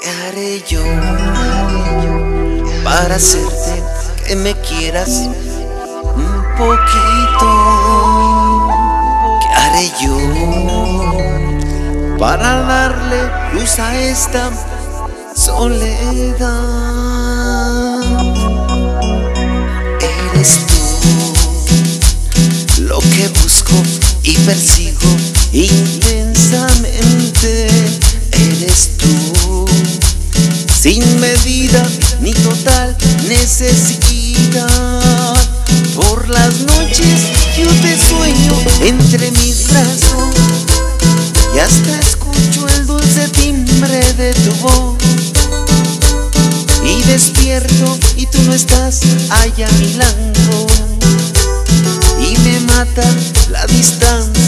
¿Qué haré yo para hacerte que me quieras un poquito? ¿Qué haré yo para darle luz a esta soledad? Eres tú lo que busco y persigo intensamente. Sin medida ni total necesidad. Por las noches yo te sueño entre mis brazos y hasta escucho el dulce timbre de tu voz. Y despierto y tú no estás allá a mi lado. Y me mata la distancia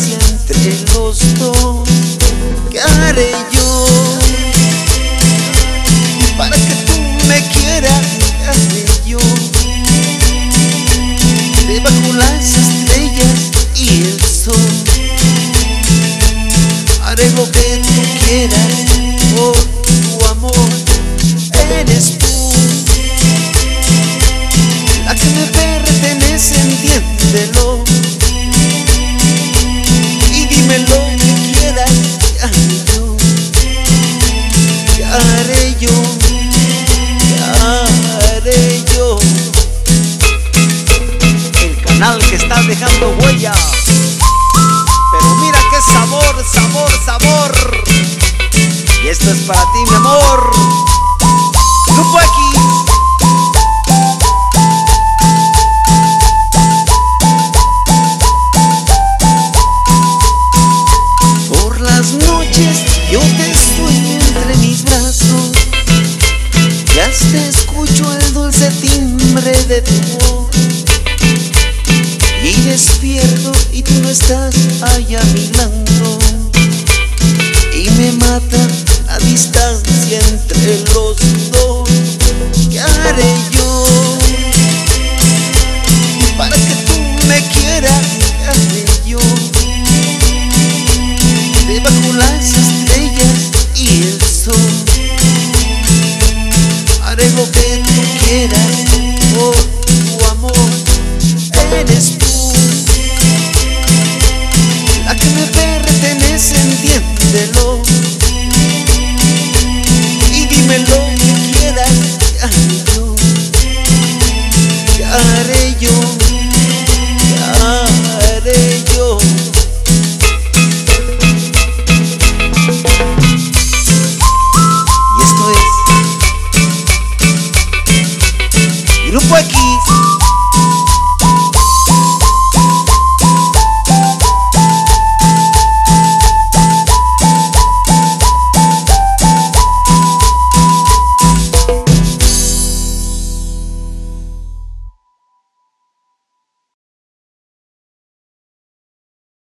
Y dime lo que quieras, ¿qué haré yo? ¿Qué haré yo? haré yo? El canal que está dejando huella. Pero mira qué sabor, sabor, sabor. Y esto es para ti, mi amor. Escucho el dulce timbre de tu voz Y despierto y tú no estás allá a mi lado Y me mata la distancia entre los dos ¿Qué haré yo para que tú me quieras? ¿Qué haré yo? Debajo las Y dime lo que quieras, ¿qué haré yo? ¿Qué haré yo? ¿Qué haré yo? Y esto es Grupo X